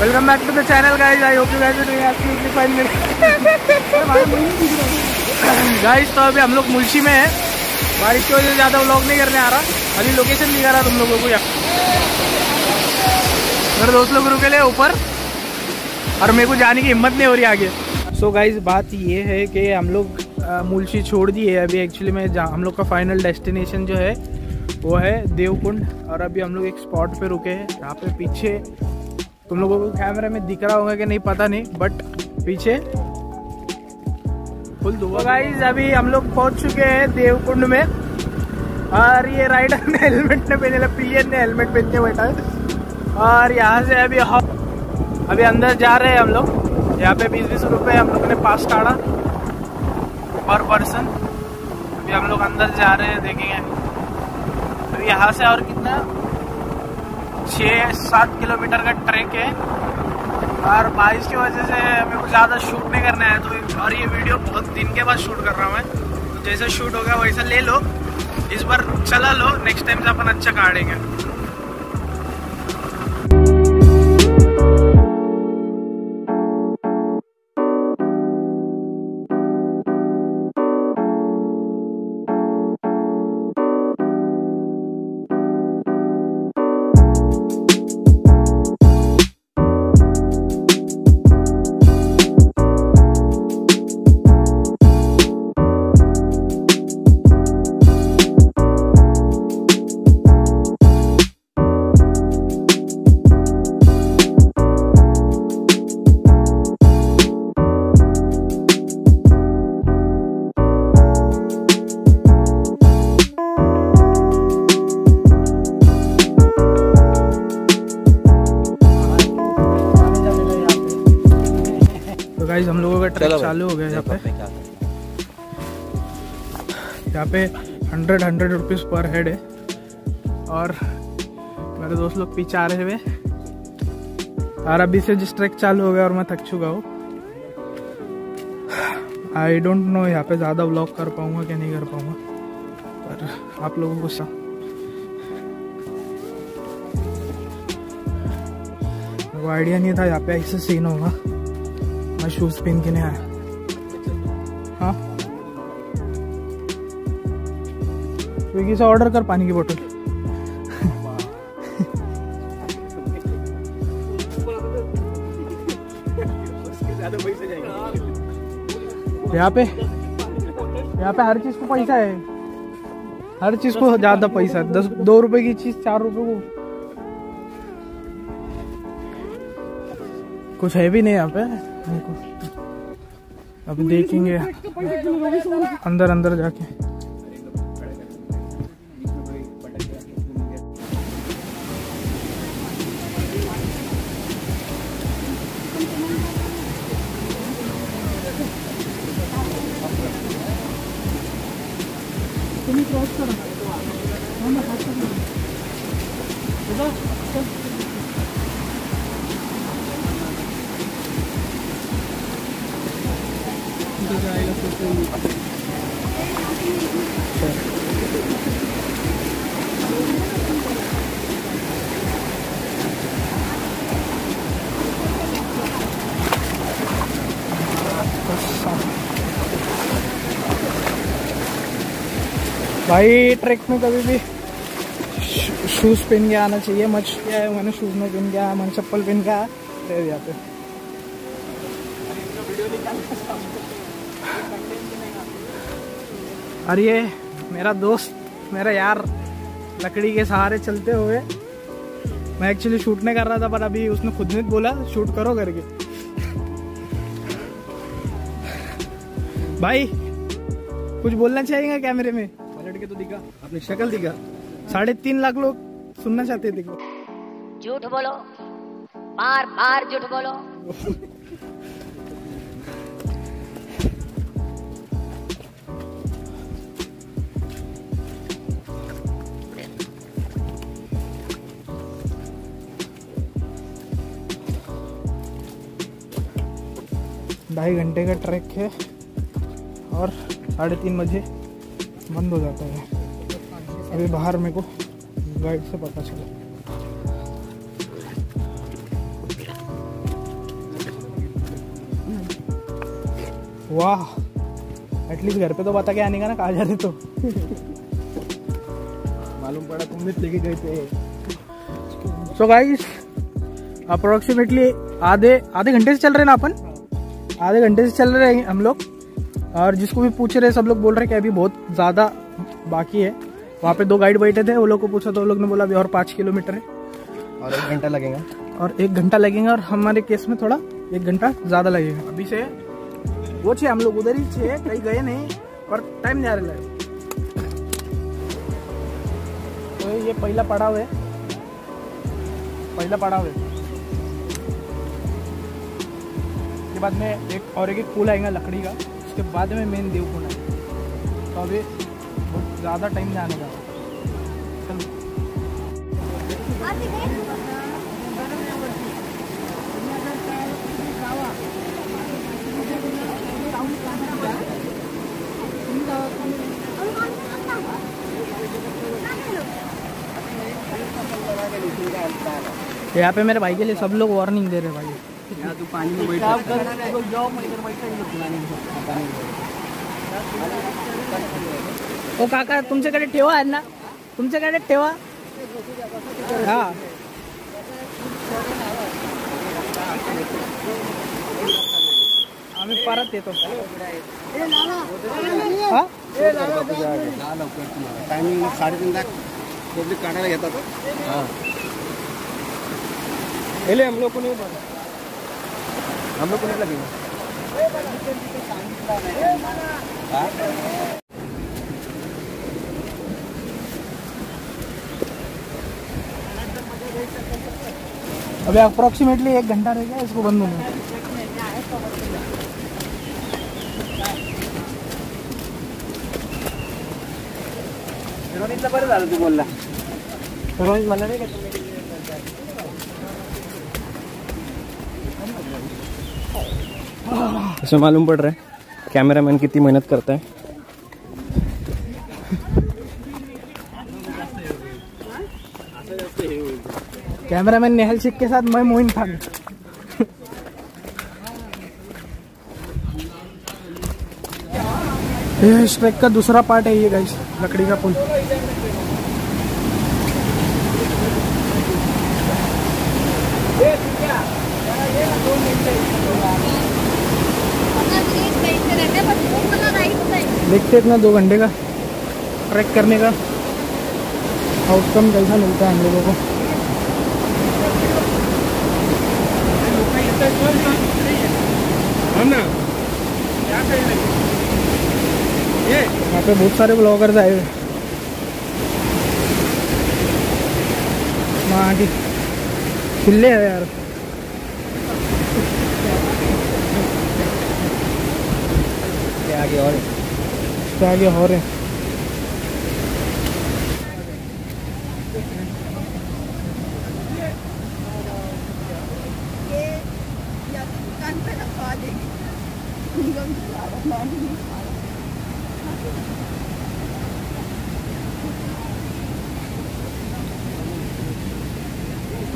Welcome back to the channel guys I hope you guys doing absolutely fine guys तो अभी हम लोग मुल्शी में हैं। बारिश की वजह से ज़्यादा व्लॉग नहीं करने आ रहा। अभी लोकेशन दिखा रहा तुम लोगों को यहाँ। मेरे दोस्त लोग रुके ले ऊपर। और मेरे को जाने की हिम्मत नहीं हो रही आगे। सो so गाइस बात ये है कि हम लोग मुल्शी छोड़ दिए अभी एक्चुअली में हम लोग का फाइनल डेस्टिनेशन जो है, वो है देवकुंड। और अभी हम लोग एक स्पॉट पे रुके हैं। यहाँ पे पीछे तुम लोगों को कैमरे में दिख रहा होगा कि नहीं, पता नहीं बट पीछे फुल दुआ गाइस अभी हम लोग पहुँच चुके हैं देवकुंड में। और ये राइडर ने हेलमेट ने पहने पिलियन ने हेलमेट पहन के बैठा है। और यहाँ से अभी अभी अंदर जा रहे हैं हम लोग। यहाँ पे बीस बीस रुपए हम लोग ने पास काटा पर पर्सन। अभी हम लोग अंदर जा रहे हैं, देखेंगे। तो यहाँ से और कितना छः सात किलोमीटर का ट्रैक है। और बारिश की वजह से मेरे को ज़्यादा शूट नहीं करना है तो और ये वीडियो बहुत दिन के बाद शूट कर रहा हूँ मैं। तो जैसा शूट होगा वैसा ले लो। इस बार चला लो नेक्स्ट टाइम से अपन अच्छा काटेंगे। गाइस हम लोगों का ट्रैक चालू हो गया यहाँ पे। यहाँ पे hundred hundred rupees per head है। और मेरे दोस्त लोग पीछे आ रहे हुए और अभी से जिस ट्रैक चालू हो गया और मैं थक चुका हूँ। आई डोंट नो यहाँ पे ज़्यादा व्लॉग कर पाऊँगा कि नहीं कर पाऊँगा। पर आप लोगों को सब आइडिया नहीं था यहाँ पे ऐसे सीन होगा। मैं शूज़ पहन के नहीं आया हाँ स्विगी से ऑर्डर कर पानी की बोतल यहाँ पे यहाँ पे हर चीज़ को पैसा है। हर चीज़ को ज़्यादा पैसा दस, दो रुपए की चीज़, चार रुपए को। कुछ है भी नहीं यहाँ पे। अभी देखेंगे। अंदर अंदर जाके। जाएगा भाई ट्रैक में कभी भी शूज़ पहन के आना चाहिए। मच क्या है, मैंने शूज़ में पहन के आया, मैंने चप्पल पहन के आया। यहाँ पे और ये मेरा दोस्त मेरा यार लकड़ी के सहारे चलते हुए। मैं एक्चुअली शूट नहीं कर रहा था पर अभी उसने खुद ने बोला शूट करो करके. भाई कुछ बोलना चाहिएगा कैमरे में? पलट के तो दिखा अपनी शक्ल दिखा। साढ़े तीन लाख लोग सुनना चाहते देखो झूठ बोलो बार बार झूठ बोलो। ढाई घंटे का ट्रैक है और साढ़े तीन बजे बंद हो जाता है। अभी बाहर मेरे को गाइड से पता चला। वाह एटलीस्ट घर पे तो बता के आने का ना कहा जाते तो। मालूम पड़ा तुम लेके गए थे। सो गाइस अप्रोक्सीमेटली आधे आधे घंटे से चल रहे ना अपन? आधे घंटे से चल रहे हैं हम लोग। और जिसको भी पूछ रहे सब लोग बोल रहे हैं कि अभी बहुत ज़्यादा बाकी है। वहाँ पे दो गाइड बैठे थे वो लोग को पूछा तो वो लोग ने बोला अभी और पाँच किलोमीटर है। और एक घंटा लगेगा। और एक घंटा लगेगा और हमारे केस में थोड़ा एक घंटा ज़्यादा लगेगा। अभी से वो छे हम लोग उधर ही छे कहीं गए नहीं और टाइम जा रहा है। तो ये पहला पड़ाव है। पहला पड़ाव है। उसके बाद में एक और एक पुल आएगा लकड़ी का, उसके बाद में मेन देवकुंड है। तो अभी बहुत ज़्यादा टाइम जाने का चलो। यहाँ पे मेरे भाई के लिए सब लोग वार्निंग दे रहे भाई। यहाँ तू पानी में बैठ ओ काका तुमच्याकडे ठेवा आहे ना तुमच्याकडे ठेवा. हा. आम्ही परत येतो. टायमिंग साडेतीन लाख पब्लिक काढायला घेतात हाँ. हम लोग को नहीं पता हम लोग को नहीं लगेगा। अभी अप्रोक्सीमेटली एक घंटा रह गया इसको बंद होने में। रोहितला बरं झालं तू बोलला रोहित म्हणला नाही का इसमें मालूम पड़ रहा है, कैमरामैन कितनी मेहनत करता है। कैमरामैन नेहल शेख के साथ मैं मोइन खान। ये ट्रैक का दूसरा पार्ट है ये गाइस लकड़ी का पुल। देखते इतना दो घंटे का ट्रैक करने का। आउटकम कैसा मिलता है हम लोगों को? यहाँ पे बहुत सारे ब्लॉगर्स आए हुए। वहाँ की खुले है यार। आगे और इसके आगे हो रहे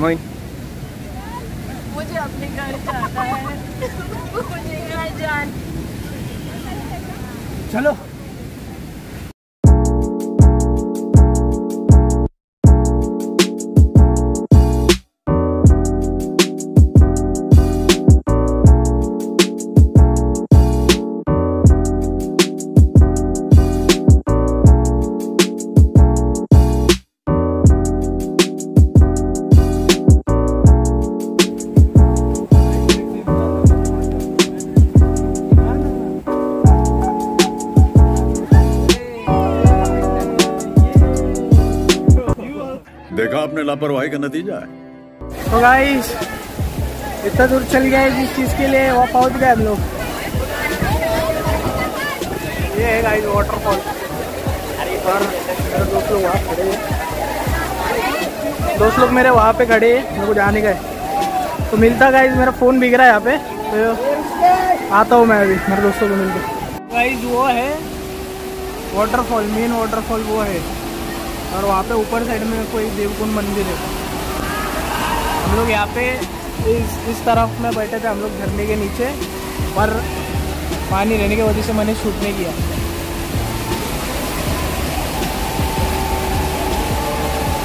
मोइन। मुझे अपने घर जाना है। मुझे घर जाना चलो। लापरवाही का नतीजा है। तो गाइस इतना दूर चल गए जिस चीज़ के लिए, वहाँ पहुँच गए हम लोग। ये है गाइस वाटरफॉल और मेरे दोस्त लोग वहाँ खड़े हैं। दोस्त लोग मेरे वहाँ पे खड़े हैं, मेरे को जाने गए। तो मिलता गाइस मेरा फ़ोन बिक रहा है यहाँ पे। तो आता हूँ मैं अभी, मेरे दोस्तों को मिलकर गाइस वो है वाटरफॉल मेन वाटरफॉल वो है। और वहाँ पे ऊपर साइड में कोई देवकुंड मंदिर है। हम लोग यहाँ पे इस इस तरफ़ में बैठे थे, हम लोग झरने के नीचे, पर पानी रहने की वजह से मैंने शूट नहीं किया।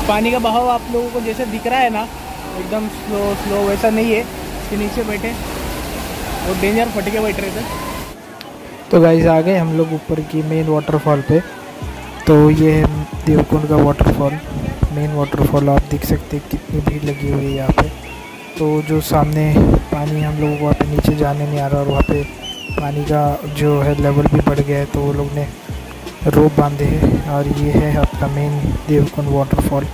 पानी का बहाव आप लोगों को जैसे दिख रहा है ना, एकदम स्लो स्लो वैसा नहीं है। इसके नीचे बैठे और डेंजर फटके बैठ रहे थे। तो गाइस आ गए हम लोग ऊपर की मेन वाटरफॉल पे। तो ये है देवकुंड का वाटरफॉल मेन वाटरफॉल आप देख सकते हैं कितनी भीड़ लगी हुई है यहाँ पे। तो जो सामने पानी हम लोगों वहाँ पे नीचे जाने नहीं आ रहा और वहाँ पे पानी का जो है लेवल भी बढ़ गया है तो वो लोग ने रोप बांधे हैं और ये है आपका मेन देवकुंड वाटरफॉल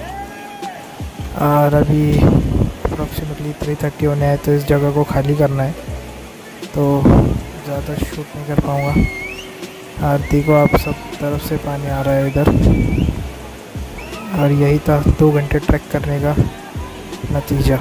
और अभी अप्रॉक्सीमेटली थ्री थर्टी होने आए तो इस जगह को खाली करना है। तो ज़्यादा शूट नहीं कर पाऊँगा। और देखो आप सब तरफ़ से पानी आ रहा है इधर। और यही था दो घंटे ट्रैक करने का नतीजा।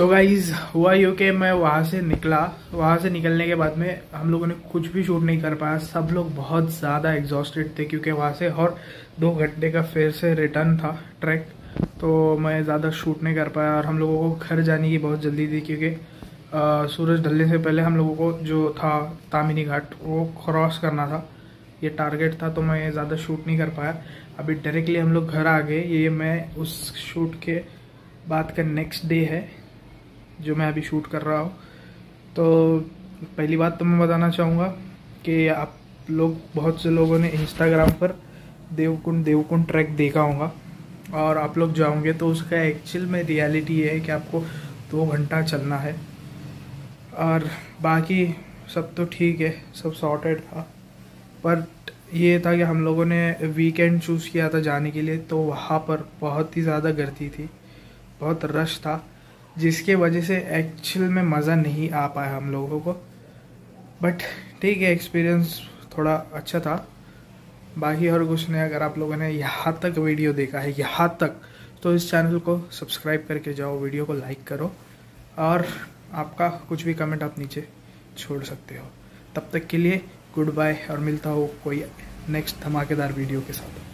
सो गाइज़ हुआ यू कि मैं वहाँ से निकला। वहाँ से निकलने के बाद में हम लोगों ने कुछ भी शूट नहीं कर पाया। सब लोग बहुत ज़्यादा एग्जॉस्टेड थे क्योंकि वहाँ से और दो घंटे का फिर से रिटर्न था ट्रैक तो मैं ज़्यादा शूट नहीं कर पाया और हम लोगों को घर जाने की बहुत जल्दी थी क्योंकि सूरज ढलने से पहले हम लोगों को जो था तामिनी घाट, वो क्रॉस करना था। ये टारगेट था तो मैं ज़्यादा शूट नहीं कर पाया। अभी डायरेक्टली हम लोग घर आ गए। ये मैं उस शूट के बाद का नेक्स्ट डे है। जो मैं अभी शूट कर रहा हूँ। तो पहली बात तो मैं बताना चाहूँगा कि आप लोग, बहुत से लोगों ने इंस्टाग्राम पर देवकुंड देवकुंड ट्रैक देखा होगा। और आप लोग जाओगे तो उसका एक्चुअल में रियलिटी ये है कि आपको दो घंटा चलना है। और बाकी सब तो ठीक है, सब सॉर्टेड था। बट ये था कि हम लोगों ने वीकेंड चूज़ किया था जाने के लिए तो वहाँ पर बहुत ही ज़्यादा गर्दी थी। बहुत रश था। जिसके वजह से एक्चुअल में मज़ा नहीं आ पाया हम लोगों को। बट ठीक है एक्सपीरियंस थोड़ा अच्छा था। बाकी और कुछ नहीं, अगर आप लोगों ने यहाँ तक वीडियो देखा है, यहाँ तक तो इस चैनल को सब्सक्राइब करके जाओ वीडियो को लाइक करो। और आपका कुछ भी कमेंट आप नीचे छोड़ सकते हो। तब तक के लिए गुड बाय और मिलता हो कोई नेक्स्ट धमाकेदार वीडियो के साथ।